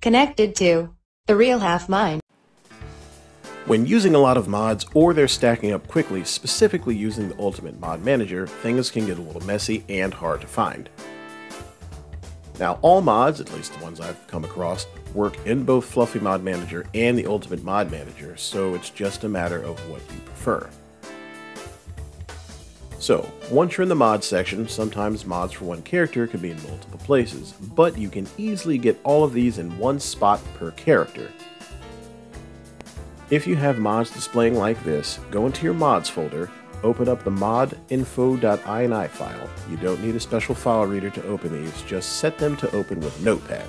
Connected to the real half mind. When using a lot of mods or they're stacking up quickly, specifically using the Ultimate Mod Manager, things can get a little messy and hard to find. Now, all mods, at least the ones I've come across, work in both Fluffy Mod Manager and the Ultimate Mod Manager, so it's just a matter of what you prefer. So, once you're in the mod section, sometimes mods for one character can be in multiple places, but you can easily get all of these in one spot per character. If you have mods displaying like this, go into your mods folder, open up the modinfo.ini file. You don't need a special file reader to open these, just set them to open with Notepad.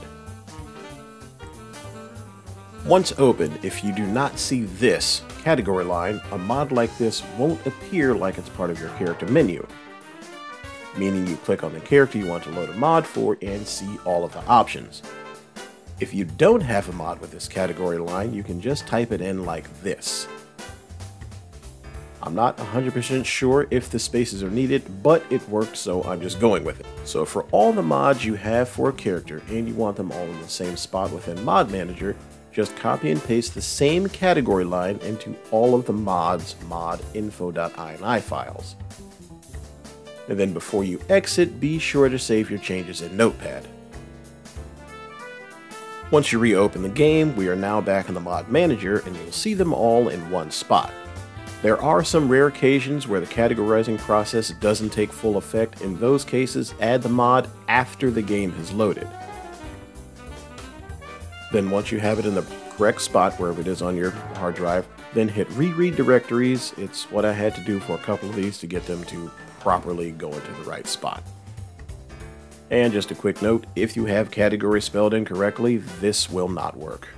Once open, if you do not see this category line, a mod like this won't appear like it's part of your character menu. Meaning you click on the character you want to load a mod for and see all of the options. If you don't have a mod with this category line, you can just type it in like this. I'm not 100% sure if the spaces are needed, but it worked so I'm just going with it. So for all the mods you have for a character and you want them all in the same spot within Mod Manager, just copy and paste the same category line into all of the mods modinfo.ini files. And then before you exit, be sure to save your changes in Notepad. Once you reopen the game, we are now back in the mod manager and you'll see them all in one spot. There are some rare occasions where the categorizing process doesn't take full effect. In those cases, add the mod after the game has loaded. Then once you have it in the correct spot, wherever it is on your hard drive, then hit reread directories. It's what I had to do for a couple of these to get them to properly go into the right spot. And just a quick note, if you have category spelled incorrectly, this will not work.